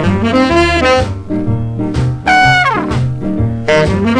Thank you.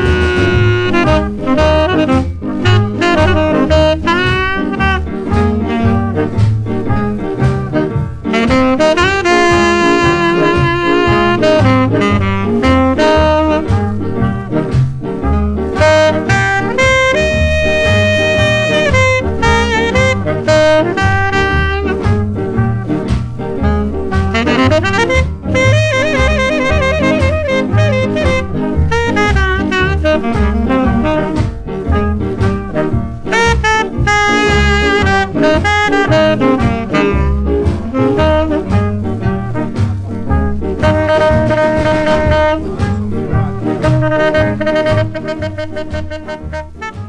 ¡Gracias!